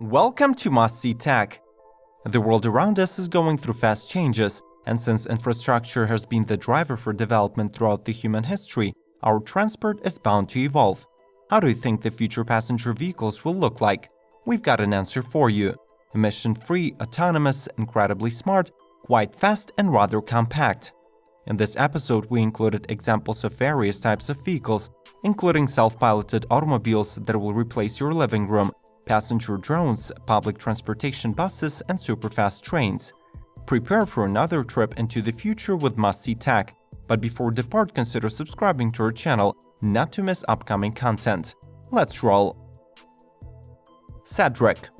Welcome to Must See Tech. The world around us is going through fast changes, and since infrastructure has been the driver for development throughout the human history, our transport is bound to evolve. How do you think the future passenger vehicles will look like? We've got an answer for you. Emission-free, autonomous, incredibly smart, quite fast and rather compact. In this episode, we included examples of various types of vehicles, including self-piloted automobiles that will replace your living room, passenger drones, public transportation buses, and superfast trains. Prepare for another trip into the future with must-see tech, but before depart consider subscribing to our channel not to miss upcoming content. Let's roll! Sedric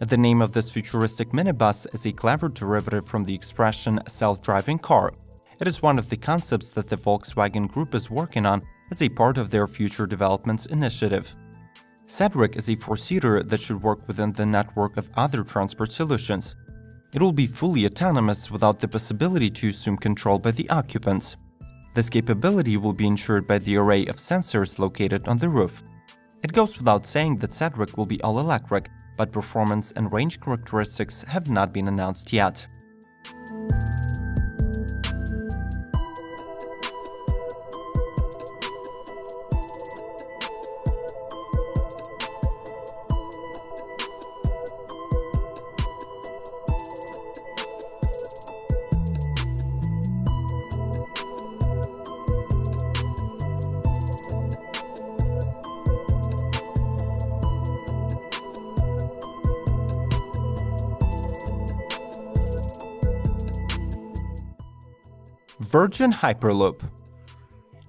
The name of this futuristic minibus is a clever derivative from the expression self-driving car. It is one of the concepts that the Volkswagen Group is working on as a part of their future developments initiative. Sedric is a four-seater that should work within the network of other transport solutions. It will be fully autonomous without the possibility to assume control by the occupants. This capability will be ensured by the array of sensors located on the roof. It goes without saying that Sedric will be all-electric, but performance and range characteristics have not been announced yet. Virgin Hyperloop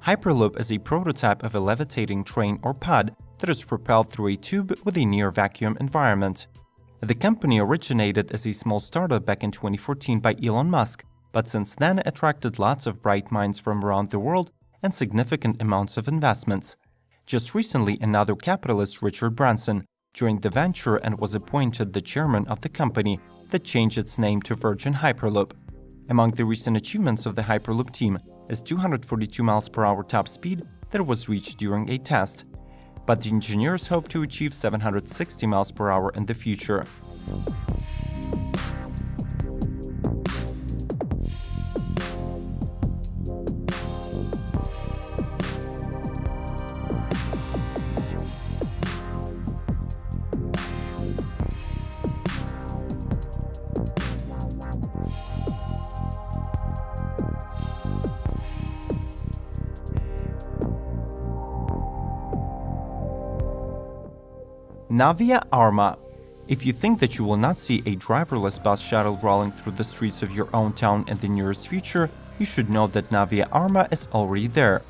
Hyperloop is a prototype of a levitating train or pod that is propelled through a tube with a near-vacuum environment. The company originated as a small startup back in 2014 by Elon Musk, but since then attracted lots of bright minds from around the world and significant amounts of investments. Just recently, another capitalist, Richard Branson, joined the venture and was appointed the chairman of the company that changed its name to Virgin Hyperloop. Among the recent achievements of the Hyperloop team is 242 miles per hour top speed that was reached during a test, but the engineers hope to achieve 760 miles per hour in the future. Navya Arma. If you think that you will not see a driverless bus shuttle rolling through the streets of your own town in the nearest future, you should know that Navya Arma is already there.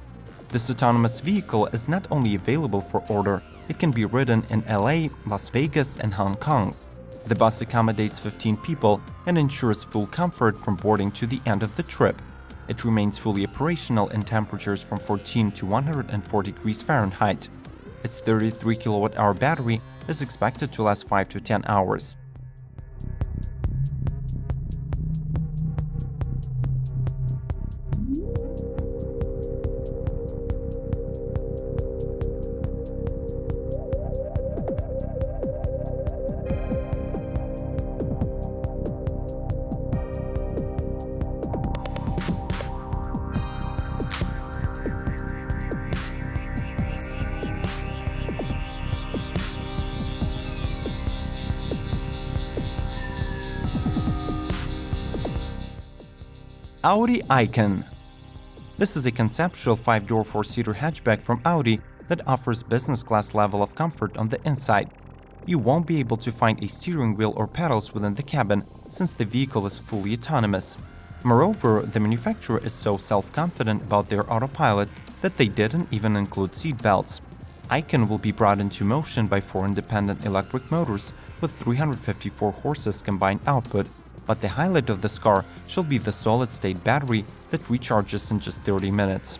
This autonomous vehicle is not only available for order, it can be ridden in LA, Las Vegas, and Hong Kong. The bus accommodates 15 people and ensures full comfort from boarding to the end of the trip. It remains fully operational in temperatures from 14 to 104 degrees Fahrenheit. Its 33 kilowatt-hour battery is expected to last 5 to 10 hours. Audi Aicon This is a conceptual 5-door 4-seater hatchback from Audi that offers business class level of comfort on the inside. You won't be able to find a steering wheel or pedals within the cabin since the vehicle is fully autonomous. Moreover, the manufacturer is so self-confident about their autopilot that they didn't even include seat belts. Aicon will be brought into motion by four independent electric motors with 354 horses combined output but the highlight of this car shall be the solid-state battery that recharges in just 30 minutes.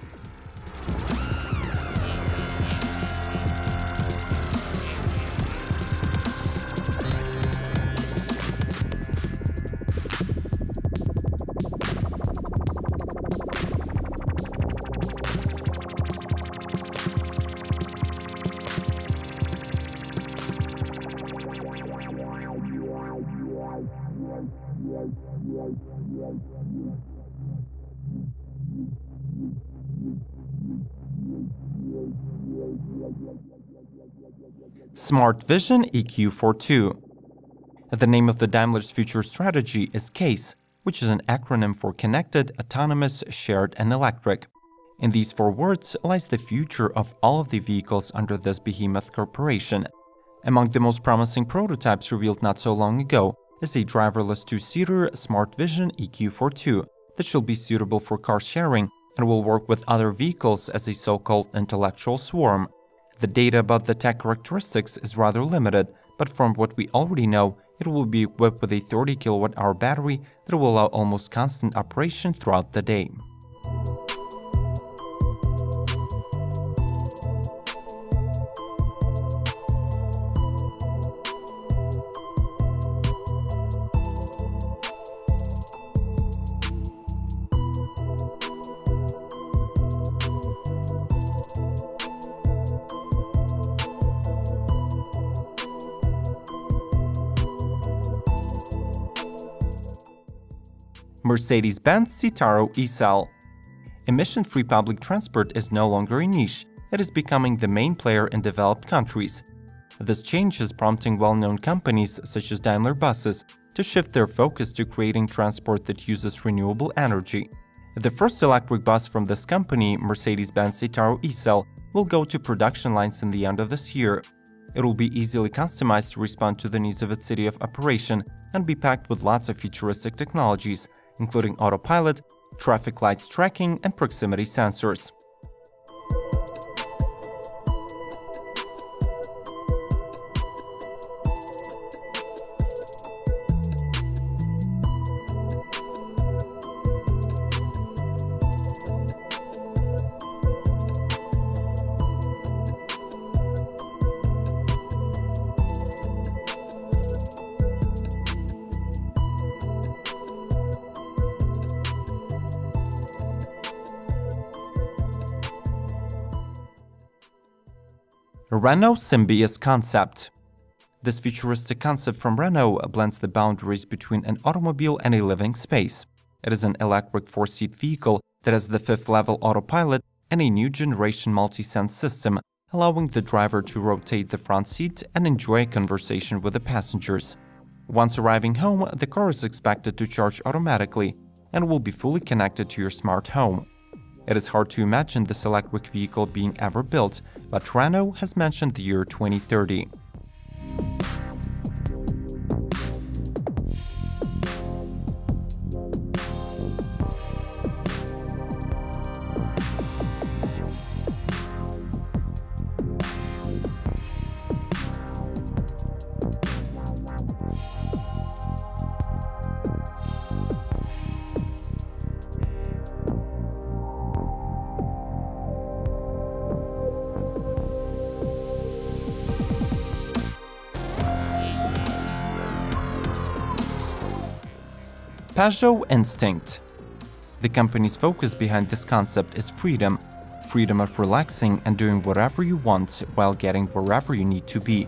Smart Vision EQ Fortwo The name of the Daimler's future strategy is CASE, which is an acronym for Connected, Autonomous, Shared and Electric. In these four words lies the future of all of the vehicles under this behemoth corporation. Among the most promising prototypes revealed not so long ago is a driverless two-seater Smart Vision EQ Fortwo that shall be suitable for car sharing and will work with other vehicles as a so-called intellectual swarm. The data about the tech characteristics is rather limited, but from what we already know, it will be equipped with a 30 kWh battery that will allow almost constant operation throughout the day. Mercedes-Benz Citaro e-Cell. Emission-free public transport is no longer a niche, it is becoming the main player in developed countries. This change is prompting well-known companies such as Daimler Buses to shift their focus to creating transport that uses renewable energy. The first electric bus from this company, Mercedes-Benz Citaro e-Cell, will go to production lines in the end of this year. It will be easily customized to respond to the needs of its city of operation and be packed with lots of futuristic technologies, including autopilot, traffic lights tracking and proximity sensors. Renault Symbioz concept. This futuristic concept from Renault blends the boundaries between an automobile and a living space. It is an electric four-seat vehicle that has the fifth-level autopilot and a new generation multi-sense system, allowing the driver to rotate the front seat and enjoy a conversation with the passengers. Once arriving home, the car is expected to charge automatically and will be fully connected to your smart home. It is hard to imagine this electric vehicle being ever built, but Renault has mentioned the year 2030. Peugeot Instinct. The company's focus behind this concept is freedom, freedom of relaxing and doing whatever you want while getting wherever you need to be.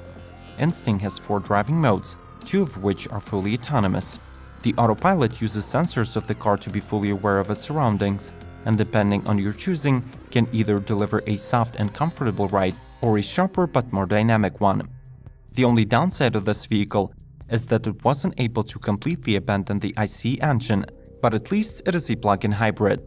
Instinct has four driving modes, two of which are fully autonomous. The autopilot uses sensors of the car to be fully aware of its surroundings, and depending on your choosing, can either deliver a soft and comfortable ride or a sharper but more dynamic one. The only downside of this vehicle is that it wasn't able to completely abandon the IC engine, but at least it is a plug-in hybrid.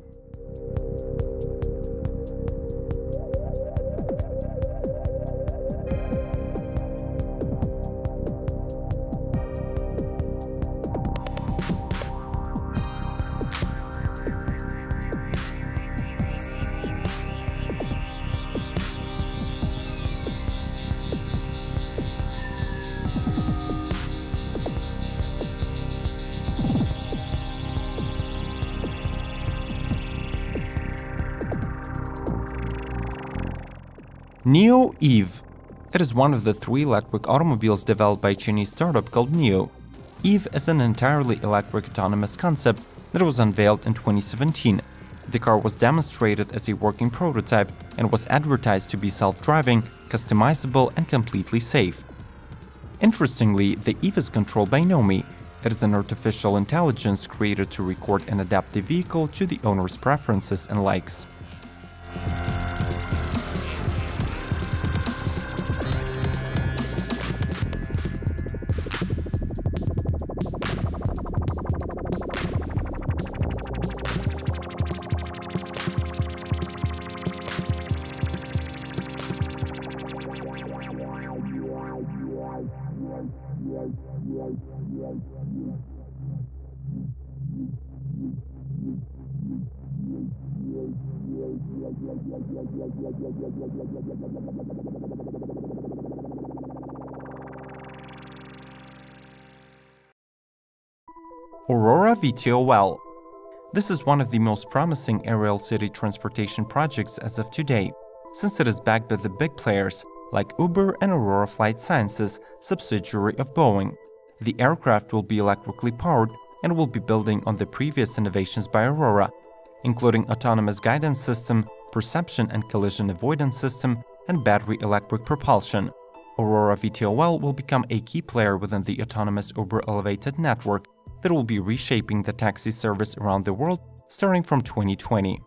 NIO EVE. It is one of the three electric automobiles developed by a Chinese startup called NIO. EVE is an entirely electric autonomous concept that was unveiled in 2017. The car was demonstrated as a working prototype and was advertised to be self-driving, customizable and completely safe. Interestingly, the EVE is controlled by Nomi. It is an artificial intelligence created to record and adapt the vehicle to the owner's preferences and likes. Aurora VTOL This is one of the most promising aerial city transportation projects as of today, since it is backed by the big players like Uber and Aurora Flight Sciences, subsidiary of Boeing. The aircraft will be electrically powered and will be building on the previous innovations by Aurora, including autonomous guidance system, perception and collision avoidance system, and battery electric propulsion. Aurora VTOL will become a key player within the autonomous Uber elevated network that will be reshaping the taxi service around the world starting from 2020.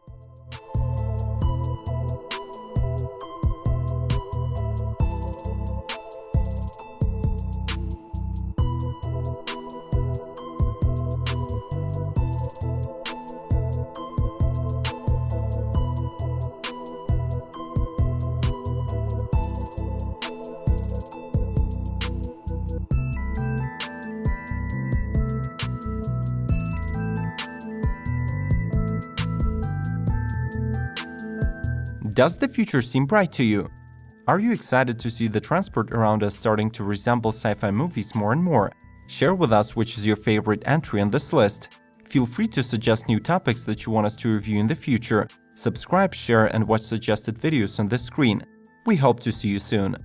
Does the future seem bright to you? Are you excited to see the transport around us starting to resemble sci-fi movies more and more? Share with us which is your favorite entry on this list. Feel free to suggest new topics that you want us to review in the future. Subscribe, share and watch suggested videos on this screen. We hope to see you soon.